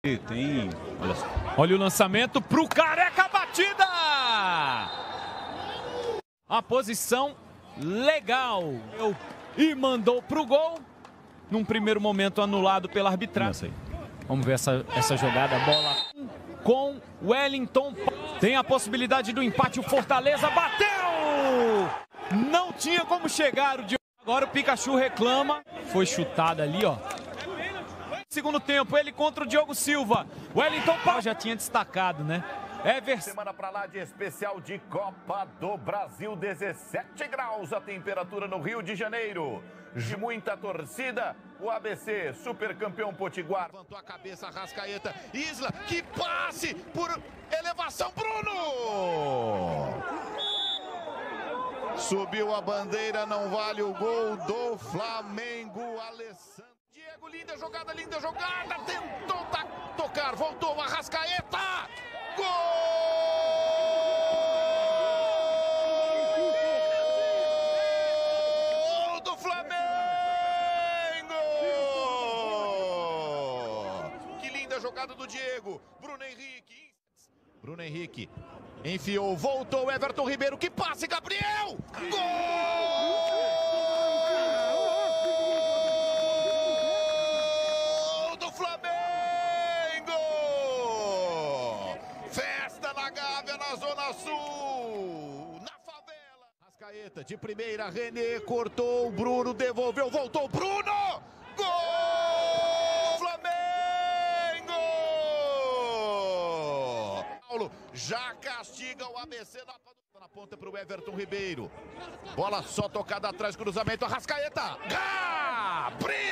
Tem. Olha. Olha o lançamento pro Careca batida! A posição legal. E mandou pro gol. Num primeiro momento anulado pela arbitragem. Vamos ver essa, essa jogada. Bola com Wellington. Tem a possibilidade do empate. O Fortaleza bateu! Não tinha como chegar. Agora o Pikachu reclama. Foi chutado ali, ó. Segundo tempo, ele contra o Diogo Silva. Wellington Paulo já tinha destacado, né? Everson. Semana para lá de especial de Copa do Brasil, 17 graus a temperatura no Rio de Janeiro. De muita torcida, o ABC, super campeão Potiguar. Levantou a cabeça, Rascaeta, Isla, que passe por elevação, Bruno! Subiu a bandeira, não vale o gol do Flamengo, Alessandro. Diego, linda jogada, linda jogada, tentou tocar, voltou, Arrascaeta! Gol do Flamengo! Que linda jogada do Diego. Bruno Henrique. Bruno Henrique enfiou, voltou Everton Ribeiro. Que passe, Gabriel! Gol Sul, na favela. Rascaeta de primeira, René cortou, Bruno devolveu, voltou, Bruno! Gol! Flamengo! Paulo já castiga o ABC na, na ponta para o Everton Ribeiro. Bola só tocada atrás, cruzamento, Rascaeta! Gabriel!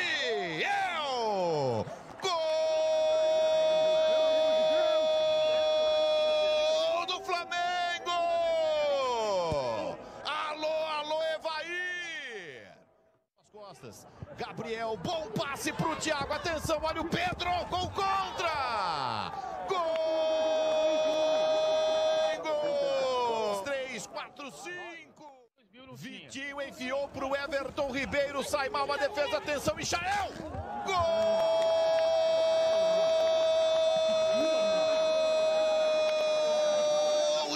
Costas, Gabriel, bom passe pro Thiago, atenção, olha o Pedro, gol contra! Gol! 3, 4, 5. Vitinho enfiou pro Everton Ribeiro, sai mal a defesa, atenção, Michael! Gol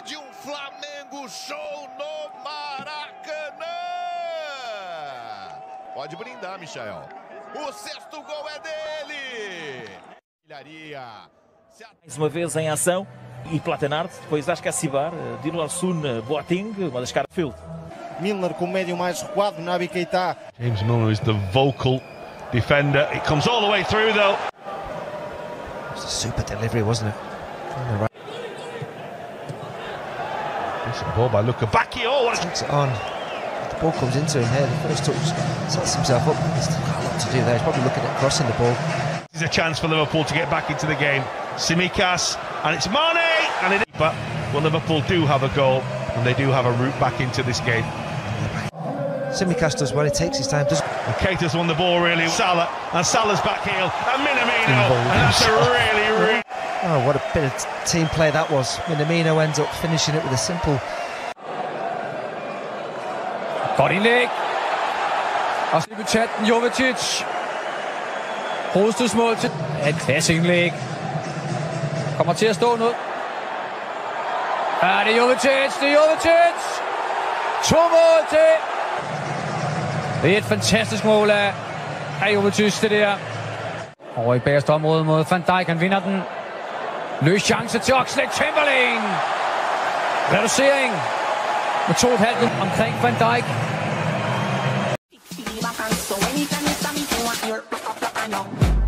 de um Flamengo show no Maracanã! Pode brindar, Michael. O sexto gol é dele! Mais uma vez em ação e Platenard, depois acho que é Sibar, Dilorsun Boating, uma das caras field. Milner com o médio mais recuado, Nabi Keita. James Milner is the vocal defender. It comes all the way through though. It's a super delivery, wasn't it? From the right. Decent ball by Luca Bacchi. Oh, what a Takes it on. Ball comes into him here. The first touch sets himself up. He's got a lot to do there. He's probably looking at crossing the ball. This is a chance for Liverpool to get back into the game. Simikas, and it's Mane, and it. But well, Liverpool do have a goal, and they do have a route back into this game. Simicast does well. He takes his time. Does And Keita's won the ball really. Salah, and Salah's back heel, and Minamino, and that's a really, really. Oh, what a bit of team play that was. Minamino ends up finishing it with a simple Godt indlæg. Og debutanten Jovetic. Hovedstødsmål til et klasse indlæg. Kommer til at stå noget. Ja, det er Jovetic, det er Jovetic. To mål til. Det er et fantastisk mål af, af Jovetic, det der. Over i bagerste område mod Van Dijk, han vinder den. Løs chance til Oxlade Chamberlain. Reducering med to og et halvt omkring Van Dijk. So anytime you stop me, you want your I know.